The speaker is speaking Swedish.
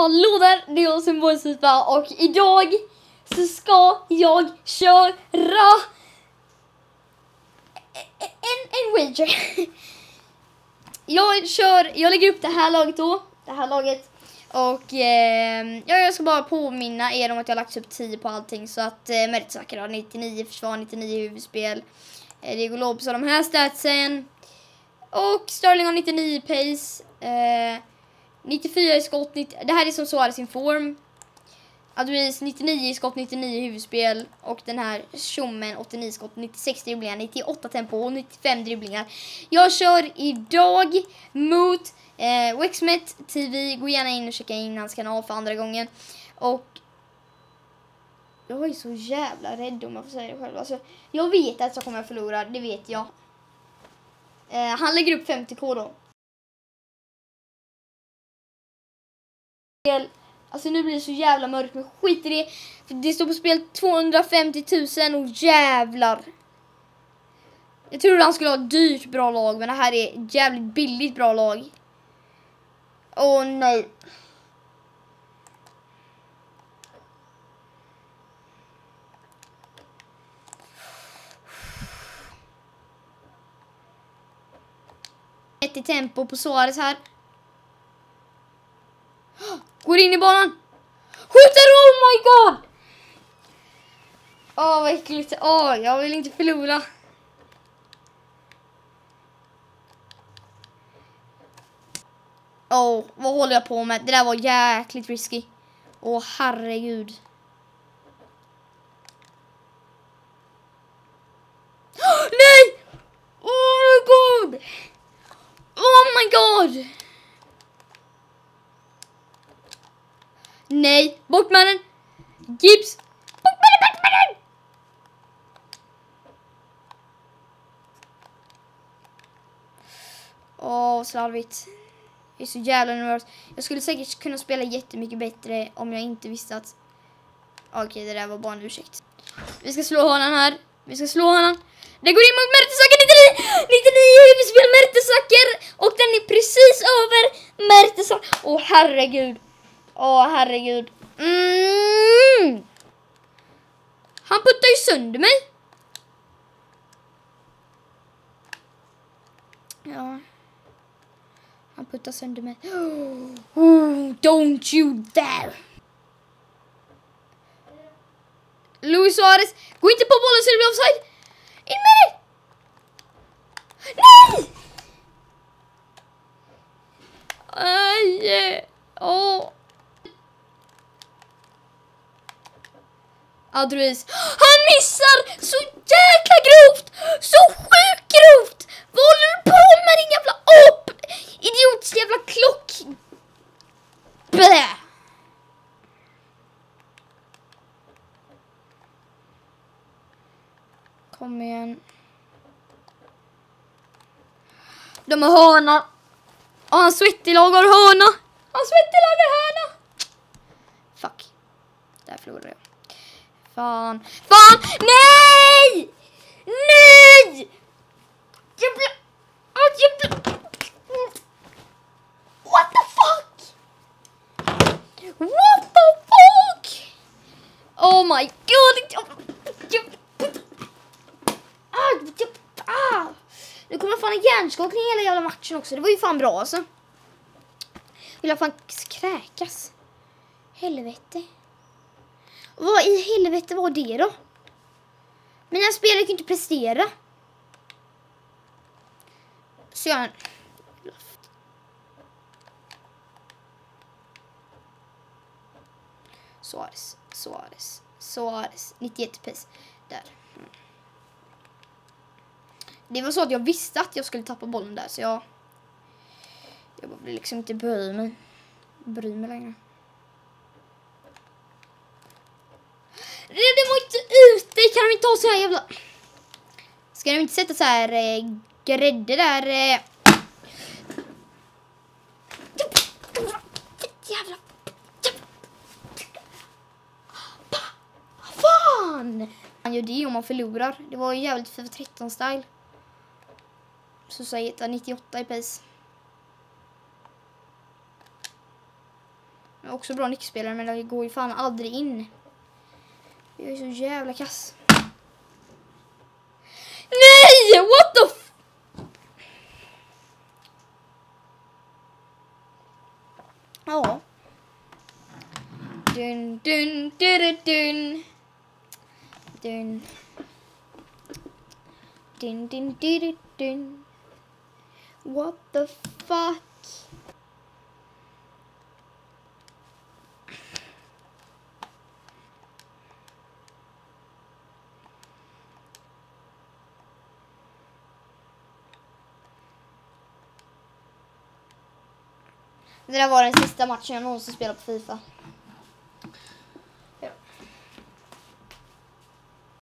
Hallå där, det är jag som Boysipa och idag så ska jag köra en, en wager. Jag kör, jag lägger upp det här laget då, det här laget. Och eh, ja, jag ska bara påminna er om att jag har lagt upp 10 på allting så att eh, Mertesacker har 99 försvar, 99 huvudspel. Eh, Diego Lopez har de här statsen. Och Sterling har 99 pace. Eh, 94 i skott, 90, det här är som Suarez sin form. Adruis 99 i skott, 99 i huvudspel. Och den här Tjommen 89 skott, 96 dribblingar, 98 tempo och 95 dribblingar. Jag kör idag mot eh, Wexmet TV. Gå gärna in och checka in hans kanal för andra gången. Och jag är så jävla rädd om jag får säga det själv. Alltså, jag vet att jag kommer att förlora, det vet jag. Eh, han lägger upp 50k då. Alltså nu blir det så jävla mörkt men skit i det. För det står på spel 250 000 och jävlar. Jag trodde han skulle ha ett dyrt bra lag men det här är ett jävligt billigt bra lag. Åh nej. Ett i tempo på Suarez här. Går in i banan. Skjuter! Oh my god! Åh, oh, vad äckligt. Åh, oh, jag vill inte förlora. Åh, oh, vad håller jag på med? Det där var jäkligt risky. Åh, oh, herregud. Oh, nej! Oh my god! Oh my god! Nej, bort med den! Gips! Bort med den, bort med den! Åh, slarvigt. Jag är så jävla nervös. Jag skulle säkert kunna spela jättemycket bättre om jag inte visste att... Okej, det där var bara en ursäkt. Vi ska slå honom här. Vi ska slå honom. Det går in mot Mertesacker 99! 99 huvudspel Mertesacker! Och den är precis över Mertesacker. Åh herregud. Åh, herregud. Mm. Han puttar ju sönder mig. Ja. Han puttar sönder mig. Oh, don't you dare. Luis Suarez, gå inte på bollen så det blir offside. In med dig! Nej! Aj! Åh. Oh. Adruis. Han missar så jäkla grovt! Så sjukt grovt! Vad håller du på med din jävla ap? Idiots jävla klock... Blä! Kom igen. De har hörna. Och han svettig lagar hörna. Han svettig lagar hörna. Fuck. Där förlorade jag. Fan. Fan! Nej! Nej! Jag blir... Jag blir... What the fuck? What the fuck? Oh my god! Ah, ah, Nu kommer fan en hjärnskakning hela jävla matchen också. Det var ju fan bra alltså. Vill jag fan kräkas. Helvete. Vad i helvete var det då? Mina spelare kan inte prestera. Så jag... Suarez, Suarez, Suarez. 91 pace. Där. Mm. Det var så att jag visste att jag skulle tappa bollen där så jag... Jag behövde liksom inte bry mig. Bry mig längre. Det var inte ute! Kan de inte ha så här jävla... Ska de inte sätta så här eh, grädde där? Eh... Jävla... Fan! Man gör det om man förlorar. Det var ju jävligt FIFA 13 style. Så säger 98 i pace. är också bra nickspelare men det går ju fan aldrig in. Jag är så jävla kass. Nej! What the f- Ja. Dun, dun, dun, dun, dun. Dun, dun, dun, dun, dun. What the fuck? Det där var den sista matchen jag någonsin spelat på Fifa.